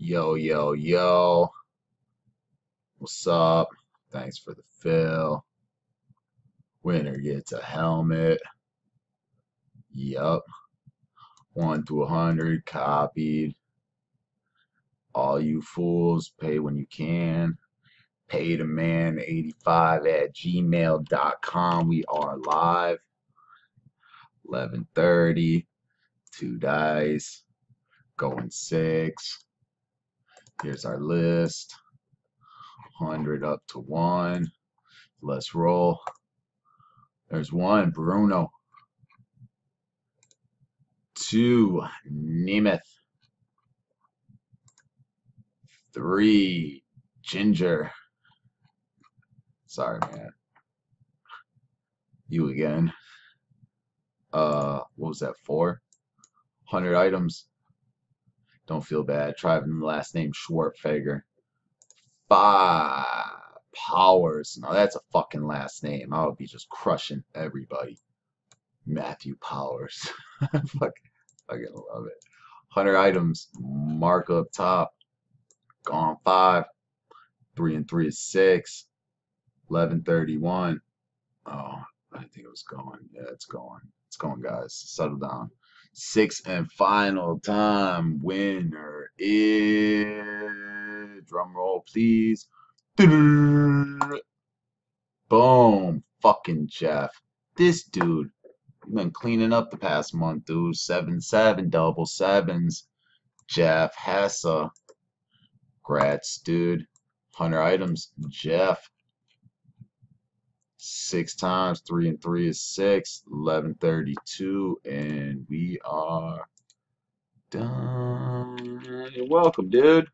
Yo, yo, yo. What's up? Thanks for the fill. Winner gets a helmet. Yup. 1 to 100 copied. All you fools, pay when you can. Pay the man 85 at gmail.com. We are live. 11:30. Two dice. Going six. Here's our list. 100 up to one. Let's roll. There's one, Bruno. Two, Nemeth. Three, Ginger. Sorry, man. You again. Uh, what was that? Four. Hundred items. Don't feel bad. Try the last name Schwertfeger. Five Powers. Now that's a fucking last name. I would be just crushing everybody. Matthew Powers. Fuck, fucking love it. Hundred items. Mark up top. Gone five. Three and three is six. Eleven thirty-one. Oh, I think it was going. Yeah, it's going. It's going, guys. Settle down. Sixth and final time. Winner is drum roll, please. Boom. Fucking Jeff. This dude. Been cleaning up the past month, dude. Seven seven double sevens. Jeff Hessa. Grats, dude. Hunter items. Jeff. Six times three and three is six. Eleven thirty-two, and we are done. You're welcome, dude.